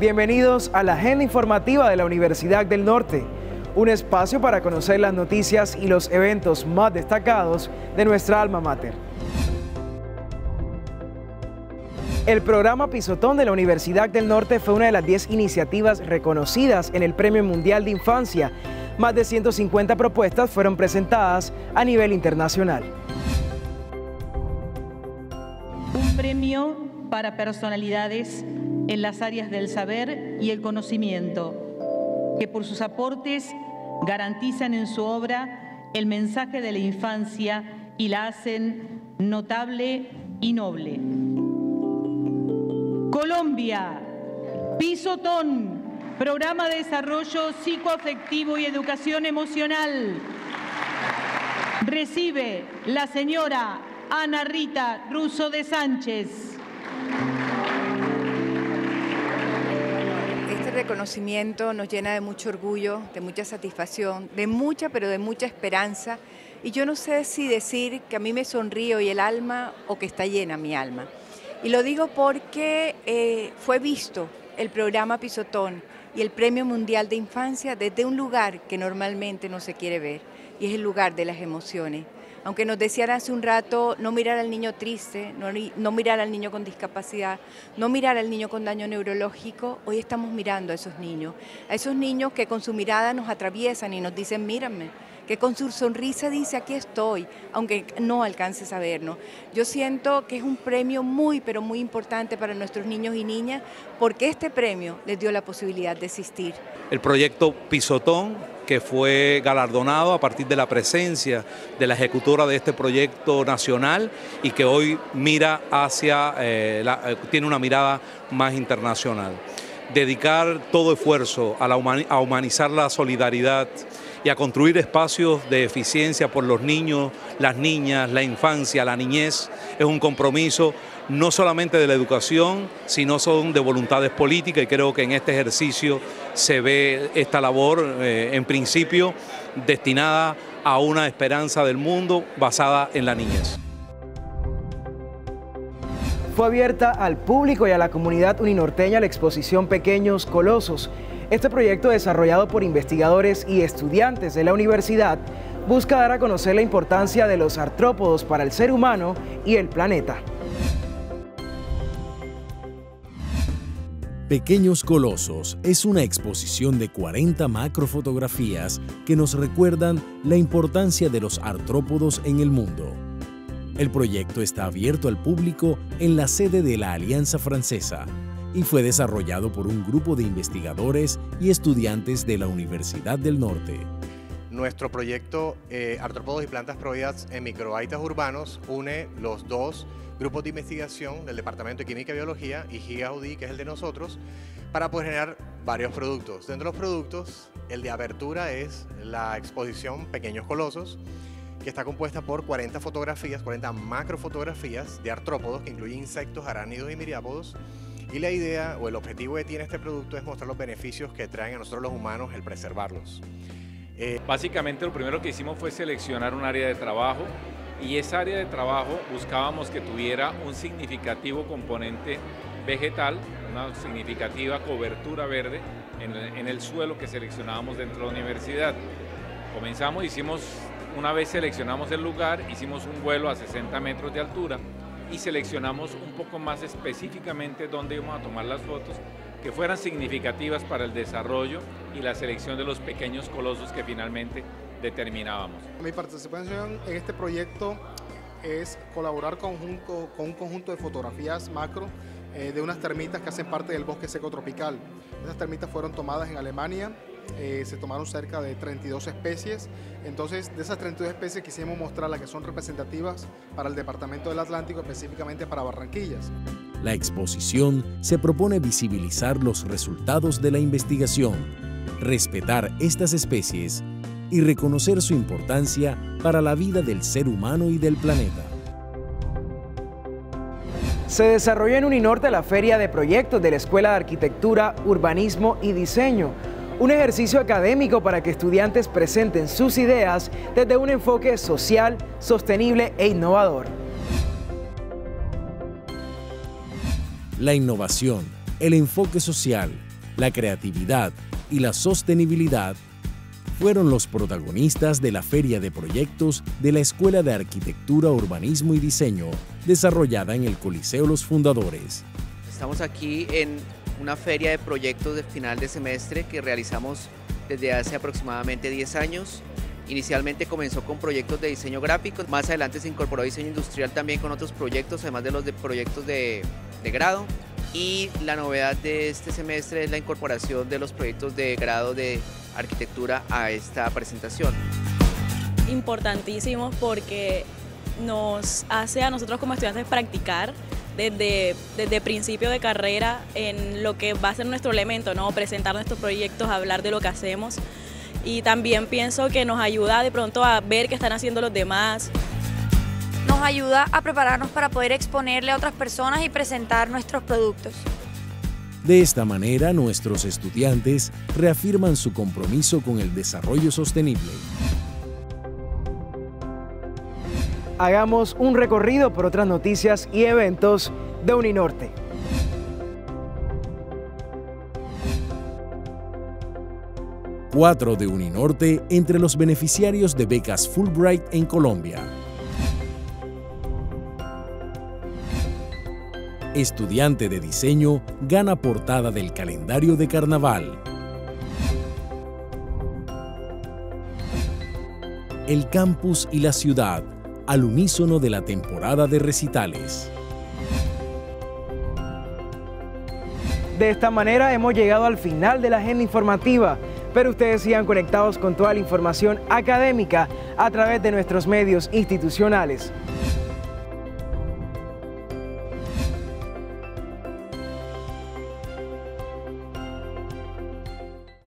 Bienvenidos a la agenda informativa de la Universidad del Norte, un espacio para conocer las noticias y los eventos más destacados de nuestra alma mater. El programa Pisotón de la Universidad del Norte fue una de las 10 iniciativas reconocidas en el Premio Mundial de Infancia. Más de 150 propuestas fueron presentadas a nivel internacional. Un premio para personalidades en las áreas del saber y el conocimiento, que por sus aportes garantizan en su obra el mensaje de la infancia y la hacen notable y noble. Colombia, Pisotón, Programa de Desarrollo Psicoafectivo y Educación Emocional. Recibe la señora Ana Rita Russo de Sánchez. Reconocimiento nos llena de mucho orgullo, de mucha satisfacción, de mucha, pero de mucha esperanza. Y yo no sé si decir que a mí me sonríe hoy el alma o que está llena mi alma. Y lo digo porque eh, fue visto el programa Pisotón y el Premio Mundial de Infancia desde un lugar que normalmente no se quiere ver, y es el lugar de las emociones aunque nos decían hace un rato no mirar al niño triste, no, mirar al niño con discapacidad, no mirar al niño con daño neurológico, hoy estamos mirando a esos niños, a esos niños que con su mirada nos atraviesan y nos dicen, mírame, que con su sonrisa dice aquí estoy, aunque no alcances a vernos. Yo siento que es un premio muy, pero muy importante para nuestros niños y niñas, porque este premio les dio la posibilidad de existir. El proyecto Pisotón, que fue galardonado a partir de la presencia de la ejecutora de este proyecto nacional y que hoy mira hacia, eh, eh, tiene una mirada más internacional. Dedicar todo esfuerzo a, a humanizar la solidaridad, y a construir espacios de eficiencia por los niños, las niñas, la infancia, la niñez. Es un compromiso no solamente de la educación, sino son de voluntades políticas y creo que en este ejercicio se ve esta labor, eh, en principio, destinada a una esperanza del mundo basada en la niñez. Fue abierta al público y a la comunidad uninorteña la exposición Pequeños Colosos, este proyecto desarrollado por investigadores y estudiantes de la universidad busca dar a conocer la importancia de los artrópodos para el ser humano y el planeta. Pequeños Colosos es una exposición de 40 macrofotografías que nos recuerdan la importancia de los artrópodos en el mundo. El proyecto está abierto al público en la sede de la Alianza Francesa y fue desarrollado por un grupo de investigadores y estudiantes de la Universidad del Norte. Nuestro proyecto eh, Artrópodos y Plantas Prohibidas en Microhaitas Urbanos une los dos grupos de investigación del Departamento de Química y Biología y GIGAUDI, que es el de nosotros, para poder generar varios productos. Dentro de los productos, el de apertura es la exposición Pequeños Colosos, que está compuesta por 40 fotografías, 40 macrofotografías de artrópodos, que incluyen insectos, arácnidos y miriápodos, y la idea o el objetivo que tiene este producto es mostrar los beneficios que traen a nosotros los humanos el preservarlos. Eh, Básicamente lo primero que hicimos fue seleccionar un área de trabajo y esa área de trabajo buscábamos que tuviera un significativo componente vegetal, una significativa cobertura verde en el, suelo que seleccionábamos dentro de la universidad. Comenzamos, hicimos, una vez seleccionamos el lugar, hicimos un vuelo a 60 metros de altura y seleccionamos un poco más específicamente dónde íbamos a tomar las fotos que fueran significativas para el desarrollo y la selección de los pequeños colosos que finalmente determinábamos. Mi participación en este proyecto es colaborar con un, con un conjunto de fotografías macro eh, de unas termitas que hacen parte del bosque seco tropical. Esas termitas fueron tomadas en Alemania eh, se tomaron cerca de 32 especies. Entonces, de esas 32 especies quisimos mostrar las que son representativas para el Departamento del Atlántico, específicamente para Barranquillas. La exposición se propone visibilizar los resultados de la investigación, respetar estas especies y reconocer su importancia para la vida del ser humano y del planeta. Se desarrolló en Uninorte la Feria de Proyectos de la Escuela de Arquitectura, Urbanismo y Diseño, un ejercicio académico para que estudiantes presenten sus ideas desde un enfoque social, sostenible e innovador. La innovación, el enfoque social, la creatividad y la sostenibilidad fueron los protagonistas de la Feria de Proyectos de la Escuela de Arquitectura, Urbanismo y Diseño, desarrollada en el Coliseo Los Fundadores. Estamos aquí en una feria de proyectos de final de semestre que realizamos desde hace aproximadamente 10 años. Inicialmente comenzó con proyectos de diseño gráfico, más adelante se incorporó diseño industrial también con otros proyectos, además de los de proyectos de, de grado. Y la novedad de este semestre es la incorporación de los proyectos de grado de arquitectura a esta presentación. Importantísimo porque nos hace a nosotros como estudiantes practicar desde, desde principio de carrera en lo que va a ser nuestro elemento, ¿no? presentar nuestros proyectos, hablar de lo que hacemos y también pienso que nos ayuda de pronto a ver qué están haciendo los demás. Nos ayuda a prepararnos para poder exponerle a otras personas y presentar nuestros productos. De esta manera, nuestros estudiantes reafirman su compromiso con el desarrollo sostenible. Hagamos un recorrido por otras noticias y eventos de Uninorte. Cuatro de Uninorte entre los beneficiarios de becas Fulbright en Colombia. Estudiante de diseño gana portada del calendario de carnaval. El campus y la ciudad al unísono de la temporada de recitales. De esta manera hemos llegado al final de la agenda informativa, pero ustedes sigan conectados con toda la información académica a través de nuestros medios institucionales.